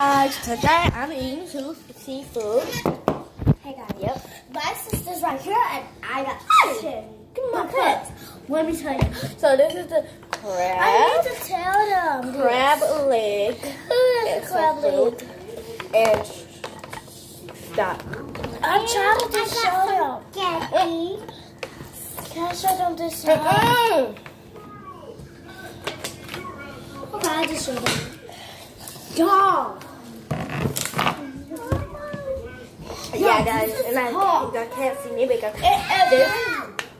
guys, today I'm eating some seafood. Hey guys. Yep. My sister's right here and I got chicken. Come on, pet. Let me tell you. So this is the crab. I need to tell them. crab leg, Who is the crab leg? and stop. I'm trying to show them. Daddy. Can I show them this side? Mm-mm. Okay, I just showed them. Dog. Yeah, guys, and I. I can't see me because It, this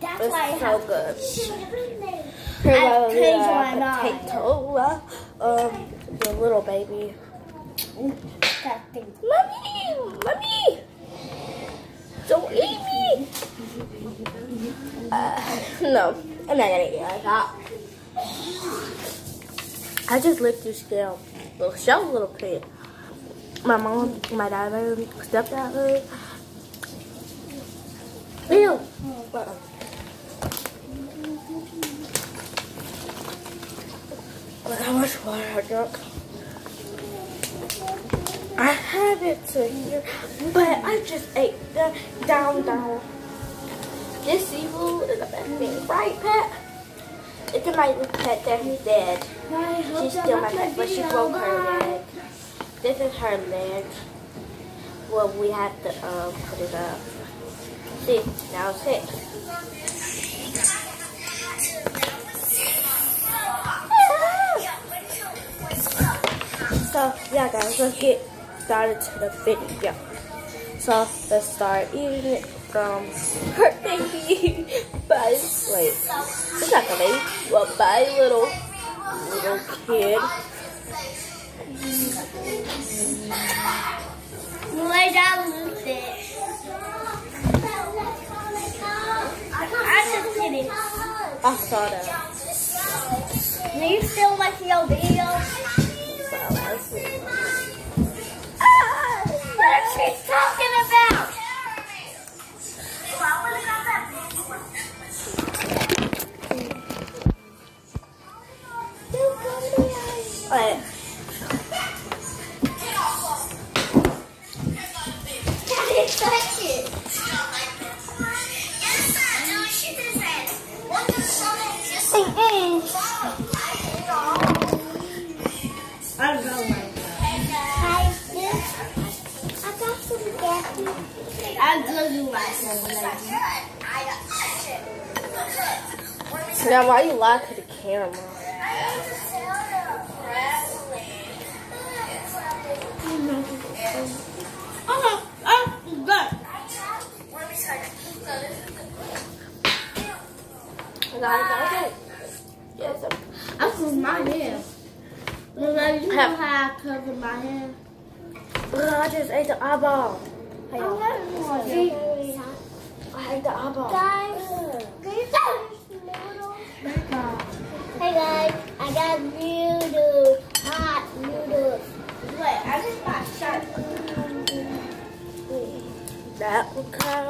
that's is why so good. I Here's a changed little my potato, um, the little baby. Mommy, mommy, don't eat me. Uh, no, I'm not gonna eat it like that. I just licked your scale. Little shell, little pig. My mom, my dad, my stepdad. Ew. Look how much water I drank. I had it to here, but I just ate the down, down. This seafood is the best thing, right, Pat? It's in my pet that is dead. She's still my pet, but she broke her leg. This is her leg. Well, we have to um, put it up. See, now it's it. So, yeah, guys, let's get started to the video. So, let's start eating it from her baby. Bye. Wait, it's not the baby. Well, bye, little, little kid. Down with it. I'm just kidding. I saw that. Do you still like your video? Now, why you lie to the camera? Oh, good. Guys, Yes, I covered my hair. Like, you know how I cover my hair? Ugh, I just ate the eyeball. I want to I ate the eyeball. Hey guys, I got noodles, hot noodles. Wait, I just got sharp. That will count.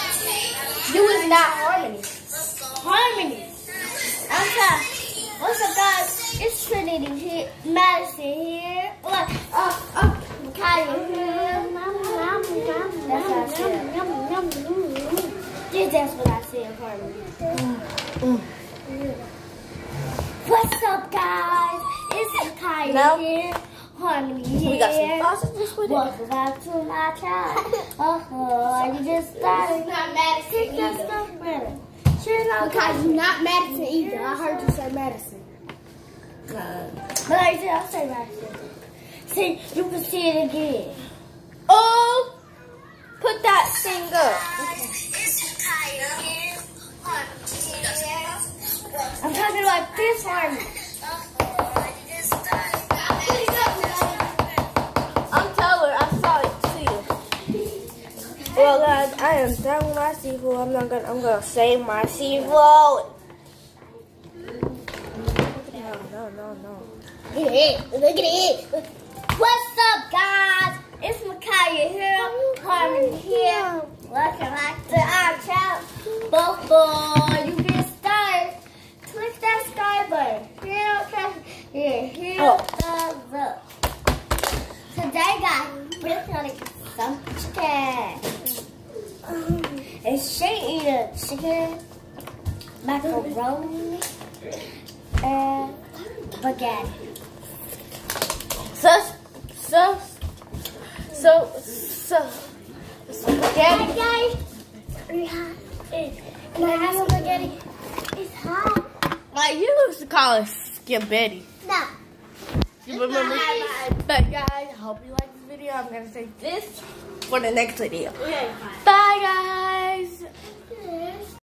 sorry. What's up, guys? It's Trinity here. Madison here. Look, oh, oh, Kaya here. That's what I said. Yeah, that's what I said, Harmony. What's up, guys? It's Kaya Now- here. Harmony here. We got some sausages with it. Welcome back to my channel. Uh-huh. You just started. not Madison That's either. not better. Sure, not Because you're not Madison either. I heard you say Madison. But I said, I'll say Madison. See, you can see it again. Oh, put that thing up. I'm talking about this harmony. I am done with my seafood. I'm not gonna. I'm gonna save my seafood. No, no, no, no. Look at it. Look at it. What's up, guys? It's Micaiah here. Carmen here. Welcome back to our channel. Before you get started, click that sky button. Here. Here, here, Oh. thumbs up. Today, guys, we're gonna get some chicken. And she eating chicken, macaroni, and spaghetti. So, so, so, so, spaghetti. guys, we have it. Can I have spaghetti? It's hot. Like you used to call it spaghetti. No. You remember? But guys, I hope you like video, I'm gonna save this for the next video. Okay, Bye, guys.